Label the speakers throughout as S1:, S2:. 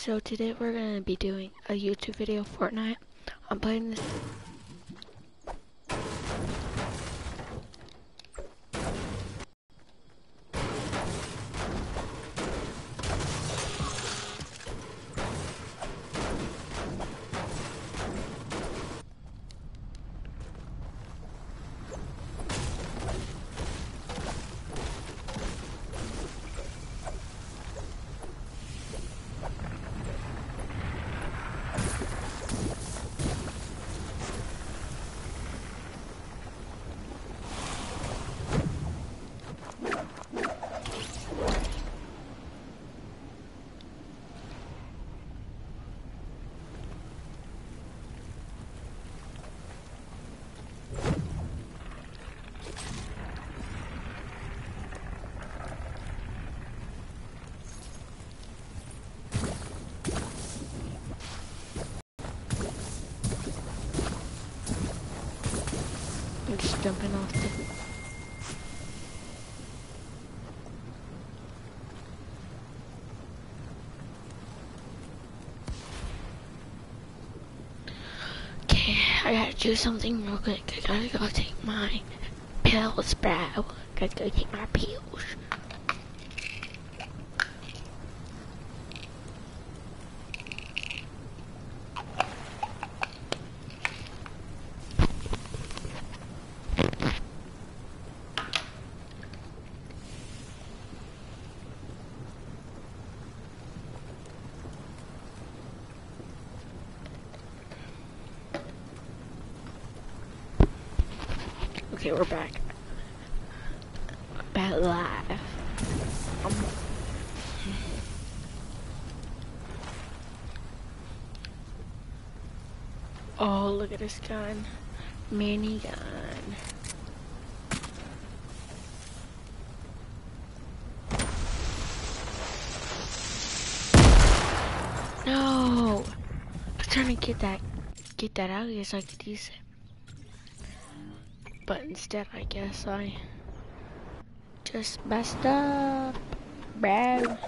S1: So today we're gonna be doing a YouTube video Fortnite. I'm playing this jumping off the Okay, I gotta do something real quick. I gotta go take my pills, bro. I Gotta go take my pills. Okay, we're back. Back live. Um, oh, look at this gun. Mini gun. No! I'm trying to get that get that out of here so I could use it. But instead, I guess I just messed up, bro.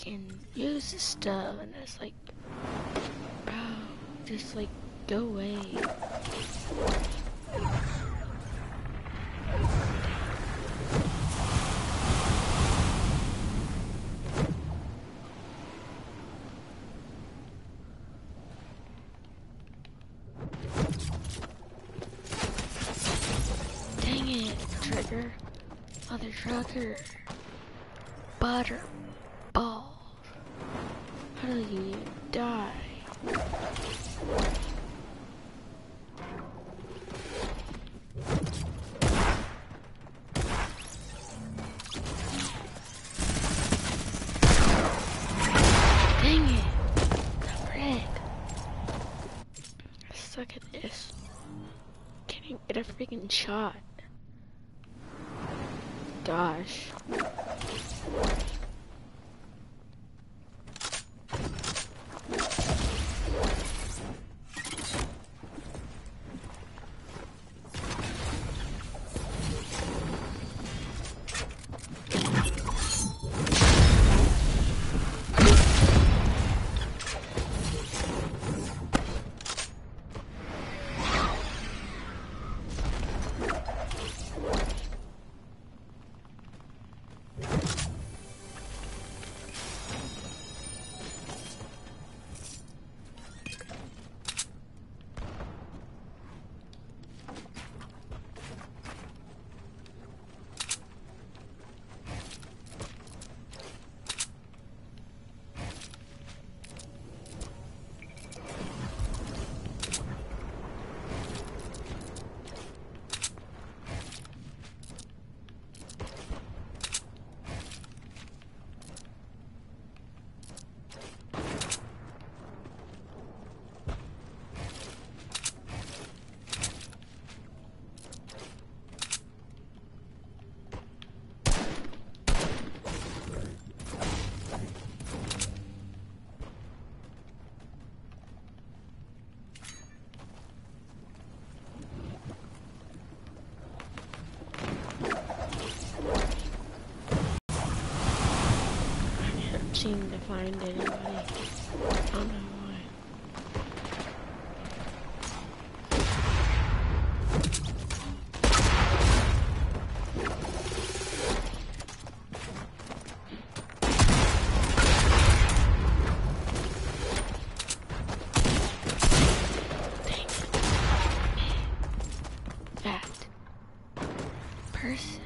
S1: Freaking use this stuff, and it's like, bro, just like go away. Dang it, trigger. Mother trucker. butter. Do you die? Dang it! The frick. I suck at this. Can't even get a freaking shot. Gosh. Seem to find anybody. I don't know why. Dang it. That person.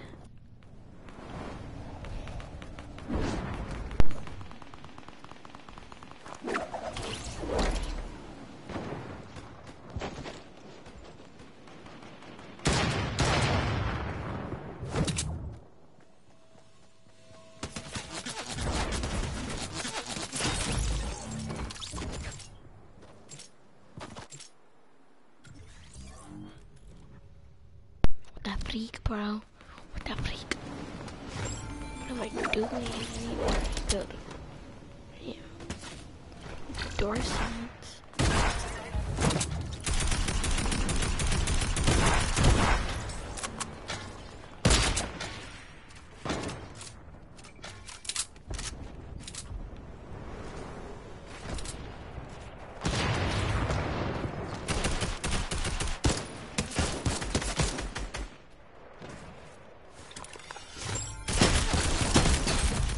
S1: What the freak, bro? What the freak? What am I doing? I need to. Yeah. Door signs.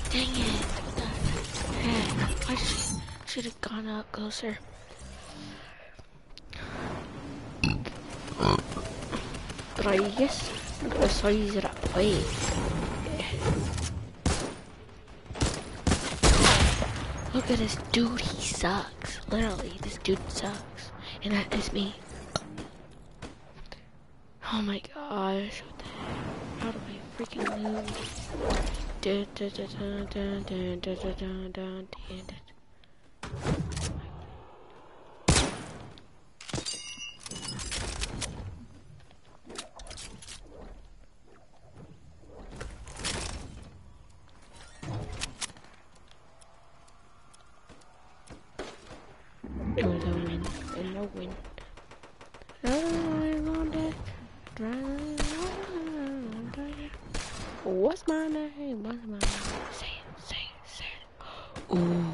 S1: Dang it. What the heck? I should, have gone up closer. But I guess I'm gonna up. Wait. Look at this dude, he sucks. Literally, this dude sucks. And that is me. Oh my gosh? How do I freaking lose? Ooh.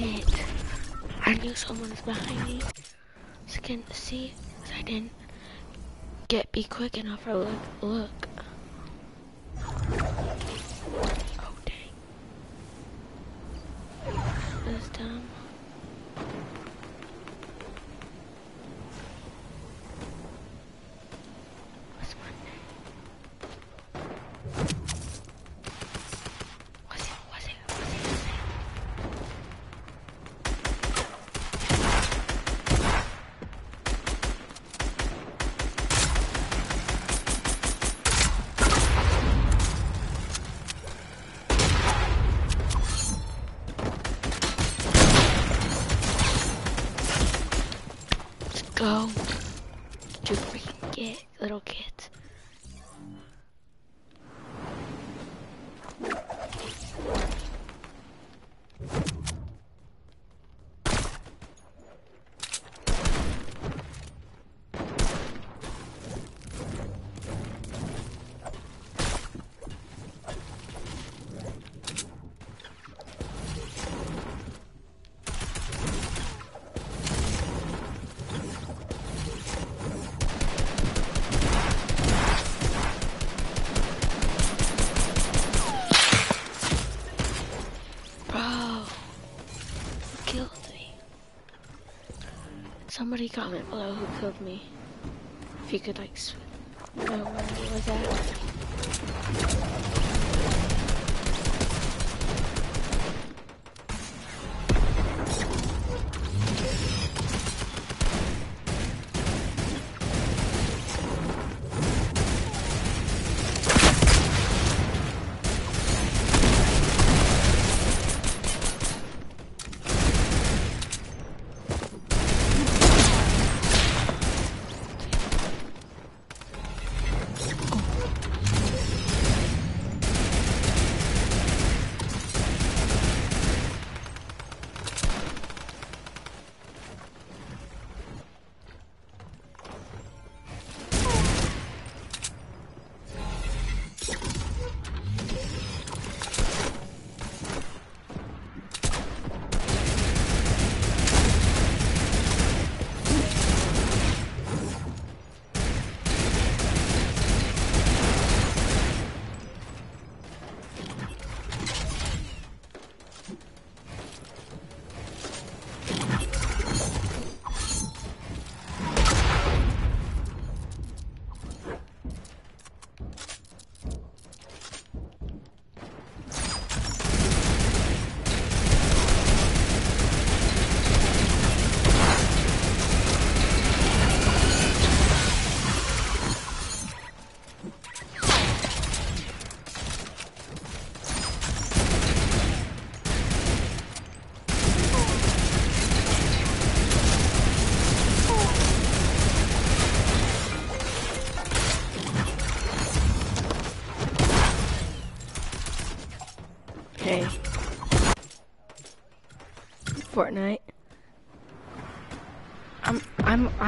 S1: I knew someone was behind me. So can see, cause I didn't get be quick enough or look. look. Oh dang. That's dumb. What's my name? What's it? What's it? What's it? What's it? Let's go. Did you freaking get little kids? Bro, who killed me? Somebody comment below who killed me. If you could like, know where was.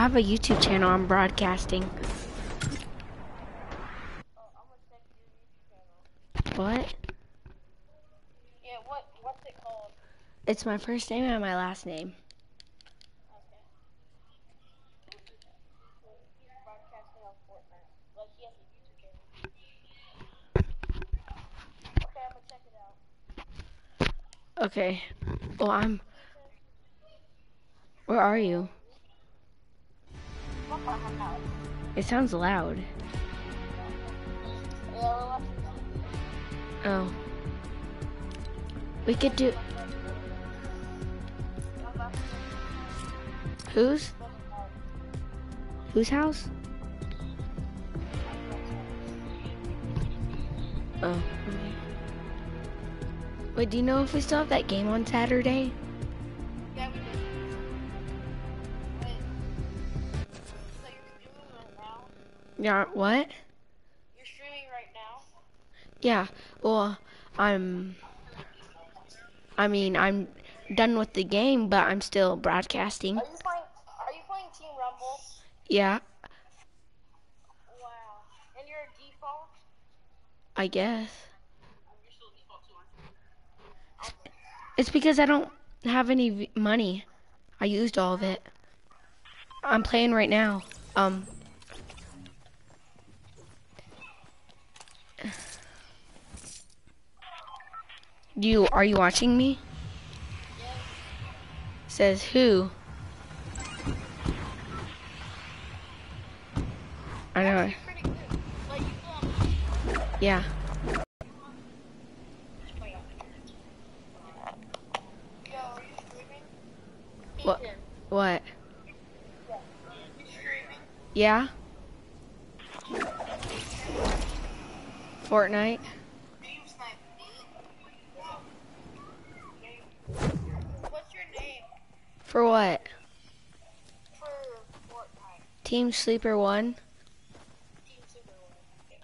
S1: Have a YouTube channel I'm broadcasting. What?
S2: Yeah, what what's it called?
S1: It's my first name and my last name.
S2: Okay. He's broadcasting on Fortnite. Like he has a YouTube channel. Okay, I'm gonna check it out.
S1: Okay. Well, I'm. Where are you? It sounds loud. Oh. We could do. Whose? Whose house? Oh. Wait, do you know if we still have that game on Saturday?
S2: Yeah,
S1: what?
S2: You're streaming right now?
S1: Yeah, well, I'm. I mean, I'm done with the game, but I'm still broadcasting.
S2: Are you playing are you playing Team Rumble?
S1: Yeah,
S2: Wow. And you're a default?
S1: I guess.
S2: You're still default too, aren't you?
S1: It's because I don't. have any money. I used all of it. I'm playing right now. Um. You are you watching me? Says who? I know.
S2: Good. Like,
S1: Yeah.
S2: Yo, are you streaming?
S1: What? What? Yeah. Fortnite.
S2: Name snipe What's your name
S1: For what?
S2: for?
S1: Team Sleeper One.
S2: Team Super One. Team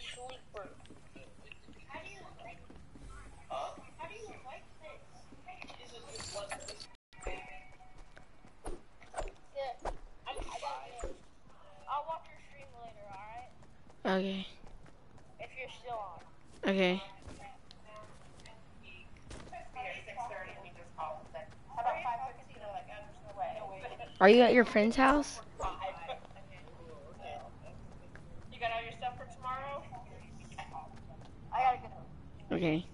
S2: Sleeper. How do you like? How do you like this? Yeah, I, I don't know. I'll watch your stream later, alright?
S1: Okay.
S2: If you're still on.
S1: Okay. Are you at your friend's house?
S2: You got all your stuff for tomorrow? I gotta go.
S1: Okay.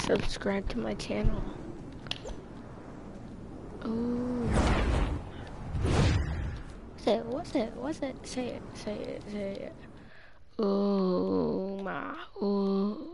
S1: Subscribe to my channel. Ooh. It, what's it, what's it? Say it, say it, say it. Ooh, my, ooh.